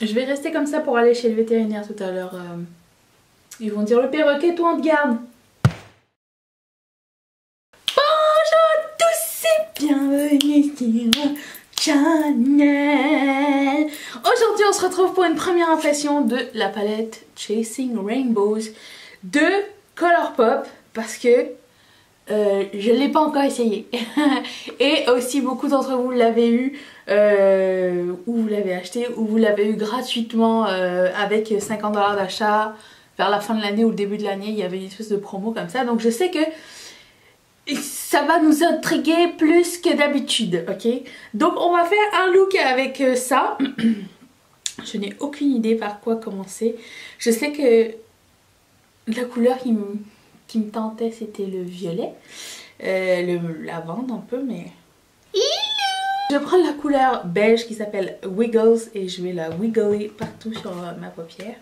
Je vais rester comme ça pour aller chez le vétérinaire tout à l'heure. euh. Ils vont dire le perroquet, toi on te garde. Bonjour à tous et bienvenue sur Channel. Aujourd'hui on se retrouve pour une première impression de la palette Chasing Rainbows de Colourpop parce que euh, je ne l'ai pas encore essayé. et aussi beaucoup d'entre vous l'avez eu euh, ou vous l'avez acheté ou vous l'avez eu gratuitement euh, avec 50$ d'achat vers la fin de l'année ou le début de l'année. Il y avait une espèce de promo comme ça. Donc je sais que ça va nous intriguer plus que d'habitude. Ok? Donc on va faire un look avec ça. je n'ai aucune idée par quoi commencer. Je sais que la couleur qui me qui me tentait c'était le violet, euh, le lavande un peu mais... Je prends la couleur beige qui s'appelle Wiggles et je vais la wiggler partout sur euh, ma paupière.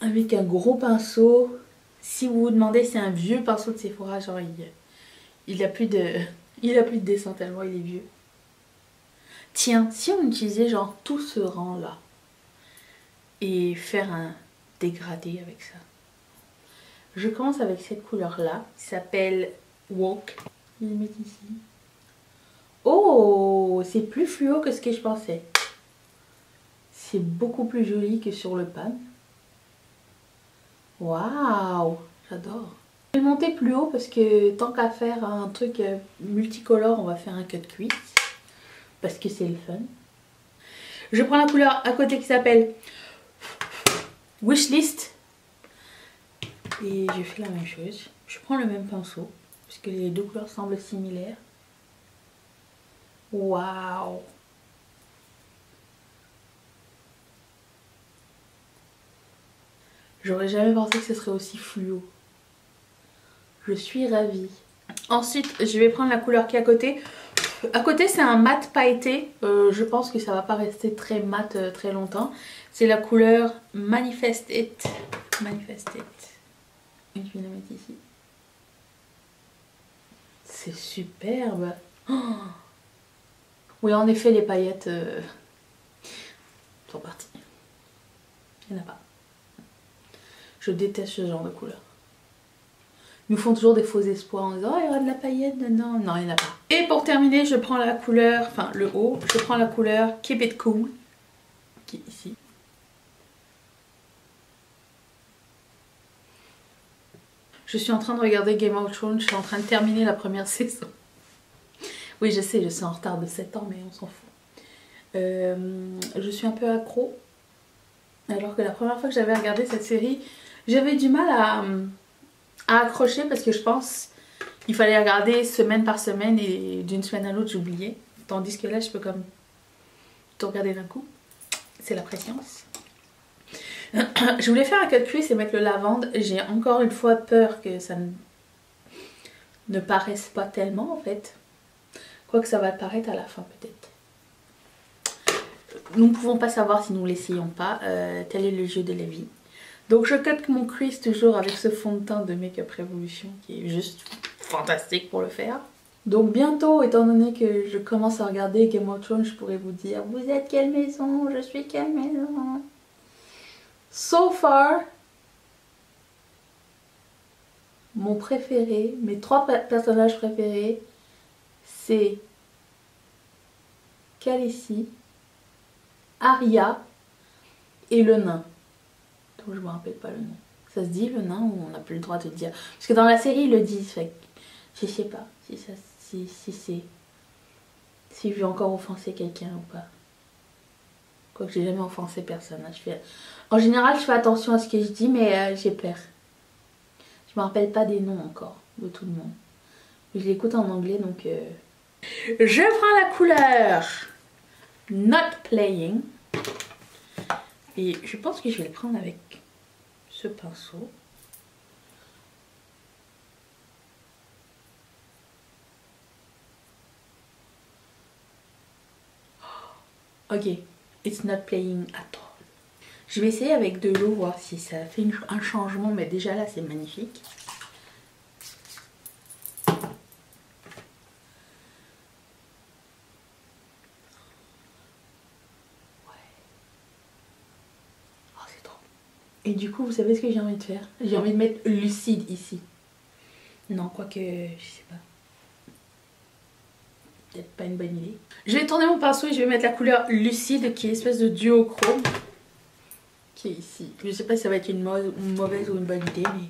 Avec un gros pinceau. Si vous vous demandez c'est un vieux pinceau de Sephora, genre il, il a plus de... Il a plus de dessin tellement il est vieux. Tiens, si on utilisait genre tout ce rang là et faire un dégradé avec ça. Je commence avec cette couleur là qui s'appelle Walk. Je vais le mettre ici. Oh, c'est plus fluo que ce que je pensais. C'est beaucoup plus joli que sur le pan. Waouh, j'adore. Je vais monter plus haut parce que tant qu'à faire un truc euh, multicolore, on va faire un cut cuisse. Parce que c'est le fun. Je prends la couleur à côté qui s'appelle Wishlist. Et je fais la même chose. Je prends le même pinceau. Parce que les deux couleurs semblent similaires. Waouh J'aurais jamais pensé que ce serait aussi fluo. Je suis ravie. Ensuite, je vais prendre la couleur qui est à côté. À côté, c'est un mat pailleté. Euh, je pense que ça va pas rester très mat euh, très longtemps. C'est la couleur Manifest It. Manifest It. Je vais la mettre ici. C'est superbe. Oh oui, en effet, les paillettes euh, sont parties. Il n'y en a pas. Je déteste ce genre de couleur. Nous font toujours des faux espoirs en disant oh, il y aura de la paillette dedans. Non, il n'y en a pas. Et pour terminer, je prends la couleur, enfin le haut, je prends la couleur Keep It Cool, qui est ici. Je suis en train de regarder Game of Thrones, je suis en train de terminer la première saison. Oui, je sais, je suis en retard de 7 ans, mais on s'en fout. Euh, je suis un peu accro. Alors que la première fois que j'avais regardé cette série, j'avais du mal à, à accrocher parce que je pense il fallait regarder semaine par semaine et d'une semaine à l'autre j'oubliais. Tandis que là, je peux comme tout regarder d'un coup. C'est la préscience. je voulais faire un cut cuisse et mettre le lavande. J'ai encore une fois peur que ça ne, ne paraisse pas tellement en fait. Quoique ça va paraître à la fin peut-être. Nous ne pouvons pas savoir si nous l'essayons pas. Euh, tel est le jeu de la vie. Donc je cut mon crease toujours avec ce fond de teint de Make-up Revolution qui est juste fantastique pour le faire. Donc bientôt, étant donné que je commence à regarder Game of Thrones, je pourrais vous dire Vous êtes quelle maison? Je suis quelle maison? So far, mon préféré, mes trois personnages préférés, c'est Khaleesi, Arya et le nain. Je me rappelle pas le nom. Ça se dit le nain ou on n'a plus le droit de dire Parce que dans la série ils le disent, fait je sais pas si ça si, c'est si je vais encore offenser quelqu'un ou pas. Quoique j'ai jamais offensé personne. Hein. En général je fais attention à ce que je dis mais euh, j'ai peur. Je me rappelle pas des noms encore de tout le monde. Je l'écoute en anglais donc... Euh... Je prends la couleur Not Playing. Et je pense que je vais le prendre avec ce pinceau. Ok, it's not playing at all. Je vais essayer avec de l'eau, voir si ça fait un changement, mais déjà là c'est magnifique. Et du coup, vous savez ce que j'ai envie de faire? J'ai envie de mettre lucide ici. Non, quoique, je sais pas. Peut-être pas une bonne idée. Je vais tourner mon pinceau et je vais mettre la couleur lucide qui est espèce de duochrome. Qui est ici. Je sais pas si ça va être une, mauvaise ou une bonne idée, mais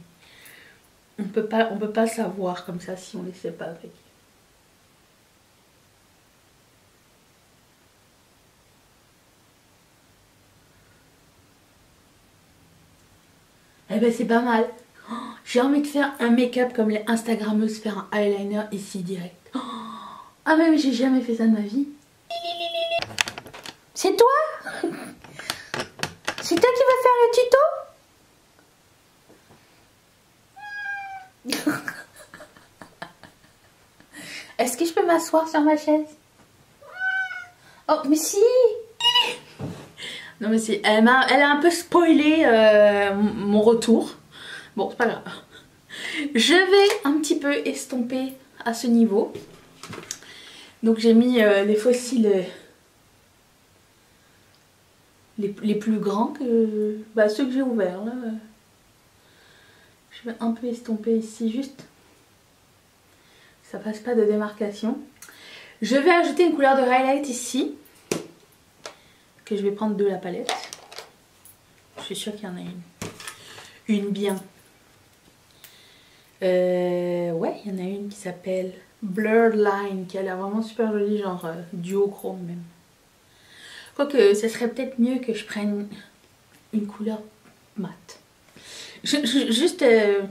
on peut pas, on peut pas savoir comme ça si on les sait pas avec. Eh ben c'est pas mal. Oh, j'ai envie de faire un make-up comme les Instagrammeuses faire un eyeliner ici direct. Oh, ah mais j'ai jamais fait ça de ma vie. C'est toi? C'est toi qui vas faire le tuto? Est-ce que je peux m'asseoir sur ma chaise? Oh mais si non mais si, elle, a, elle a un peu spoilé euh, mon retour. Bon, c'est pas grave. Je vais un petit peu estomper à ce niveau. Donc j'ai mis euh, les fossiles les, plus grands que bah, ceux que j'ai ouverts. Là. Je vais un peu estomper ici juste. Ça passe pas de démarcation. Je vais ajouter une couleur de highlight ici que je vais prendre de la palette. Je suis sûre qu'il y en a une. Une bien. Euh, ouais, il y en a une qui s'appelle Blurred Line, qui a l'air vraiment super jolie, genre euh, duochrome même. Quoique, ce serait peut-être mieux que je prenne une couleur mat. juste, euh,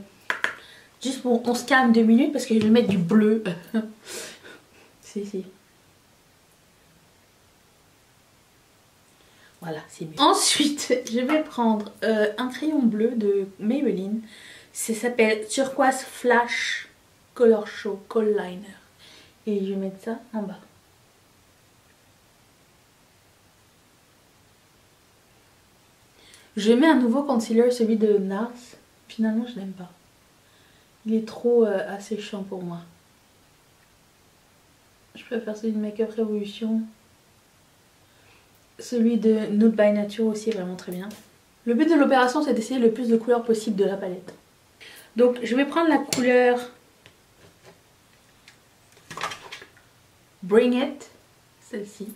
juste pour on se calme deux minutes parce que je vais mettre du bleu. si, si. Ensuite, je vais prendre euh, un crayon bleu de Maybelline. Ça s'appelle Turquoise Flash Color Show Col Liner. Et je vais mettre ça en bas. Je mets un nouveau concealer, celui de NARS. Finalement, je l'aime pas. Il est trop euh, asséchant pour moi. Je préfère celui de Make Up Revolution celui de Nude by Nature aussi est vraiment très bien. Le but de l'opération c'est d'essayer le plus de couleurs possible de la palette. Donc je vais prendre la couleur Bring It, celle-ci,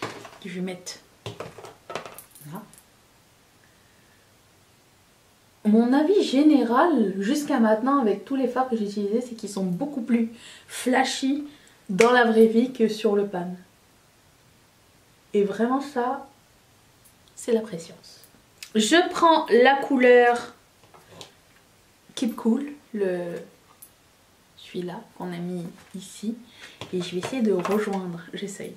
que je vais mettre là. Mon avis général jusqu'à maintenant avec tous les fards que j'ai utilisés c'est qu'ils sont beaucoup plus flashy dans la vraie vie que sur le pan. Et vraiment ça, c'est la préscience. Je prends la couleur Keep Cool, le celui-là qu'on a mis ici. Et je vais essayer de rejoindre, j'essaye.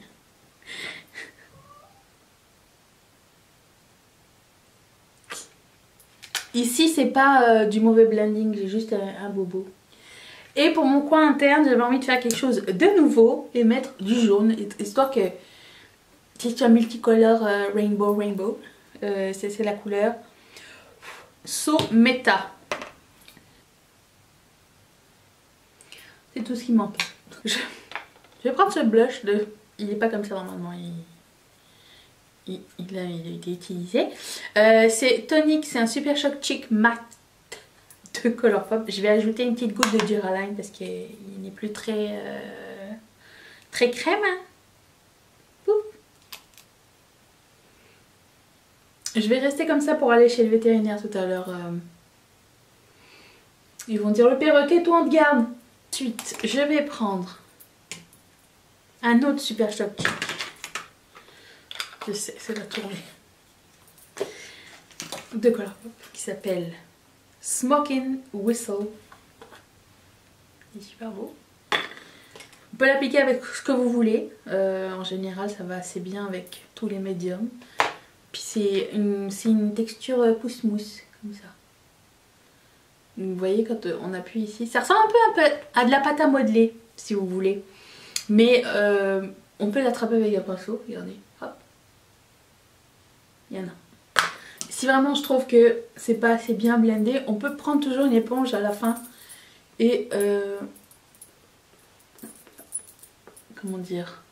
Ici, c'est pas euh, du mauvais blending, j'ai juste un, bobo. Et pour mon coin interne, j'avais envie de faire quelque chose de nouveau et mettre du jaune, histoire que as multicolore euh, rainbow rainbow. Euh, c'est la couleur. So Meta. C'est tout ce qui manque. Je, vais prendre ce blush de il n'est pas comme ça normalement il, il, a, été utilisé. Euh, c'est tonic c'est un super choc chic mat de Colourpop je vais ajouter une petite goutte de Duraline parce qu'il n'est plus très très crème hein. Je vais rester comme ça pour aller chez le vétérinaire tout à l'heure. Euh. Ils vont dire le perroquet, toi on te garde. Ensuite, je vais prendre un autre super choc. Je sais, c'est la tournée. De Colourpop qui s'appelle Smoking Whistle. Il est super beau. Vous pouvez l'appliquer avec ce que vous voulez. Euh, en général, ça va assez bien avec tous les médiums. Puis c'est une, texture euh, pousse-mousse, comme ça. Vous voyez quand euh, on appuie ici, ça ressemble un peu, à de la pâte à modeler, si vous voulez. Mais euh, on peut l'attraper avec un pinceau, regardez, hop. Il y en a. Si vraiment je trouve que c'est pas assez bien blendé, on peut prendre toujours une éponge à la fin et... comment dire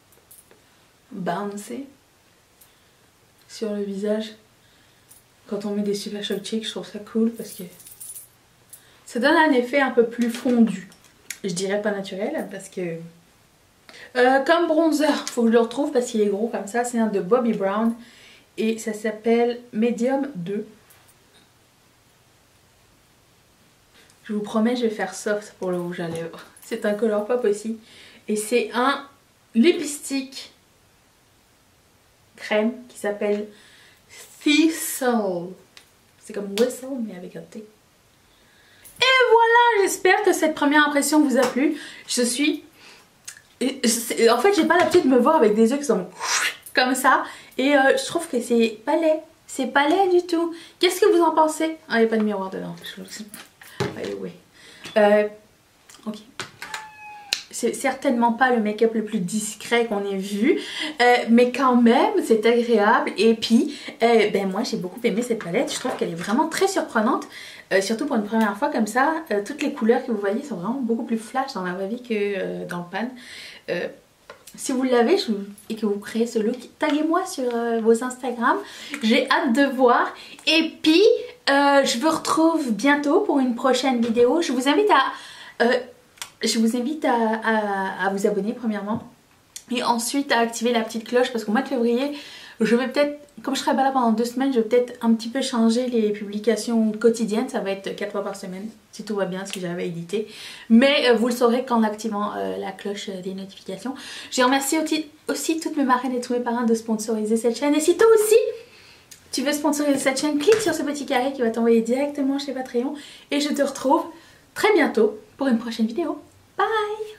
Bouncer sur le visage quand on met des Super Shock Cheeks, je trouve ça cool parce que ça donne un effet un peu plus fondu. Je dirais pas naturel parce que... Euh, comme bronzer, faut que je le retrouve parce qu'il est gros comme ça. C'est un de Bobbi Brown et ça s'appelle Medium 2. Je vous promets, je vais faire soft pour le rouge à lèvres. C'est un color pop aussi. Et c'est un lipstick crème s'appelle Thistle. C'est comme whistle mais avec un T. Et voilà, j'espère que cette première impression vous a plu. Je suis... En fait, j'ai pas l'habitude de me voir avec des yeux qui sont comme ça. Et euh, je trouve que c'est pas laid. C'est pas laid du tout. Qu'est-ce que vous en pensez? Ah, il n'y a pas de miroir dedans. Allez, oui. Euh, ok c'est certainement pas le make-up le plus discret qu'on ait vu euh, mais quand même c'est agréable et puis euh, ben moi j'ai beaucoup aimé cette palette je trouve qu'elle est vraiment très surprenante euh, surtout pour une première fois comme ça toutes les couleurs que vous voyez sont vraiment beaucoup plus flash dans la vraie vie que dans le pan si vous l'avez et que vous créez ce look, taguez-moi sur vos Instagram. J'ai hâte de voir. Et puis, je vous retrouve bientôt pour une prochaine vidéo. Je vous invite à je vous invite à, vous abonner premièrement et ensuite à activer la petite cloche parce qu'au mois de février je vais peut-être, comme je serai pas là pendant deux semaines, je vais peut-être un petit peu changer les publications quotidiennes. Ça va être quatre fois par semaine, si tout va bien, si j'avais édité. Mais euh, vous le saurez qu'en activant euh, la cloche des notifications. Je remercie aussi, toutes mes marraines et tous mes parrains de sponsoriser cette chaîne. Et si toi aussi, tu veux sponsoriser cette chaîne, clique sur ce petit carré qui va t'envoyer directement chez Patreon. Et je te retrouve très bientôt pour une prochaine vidéo. Bye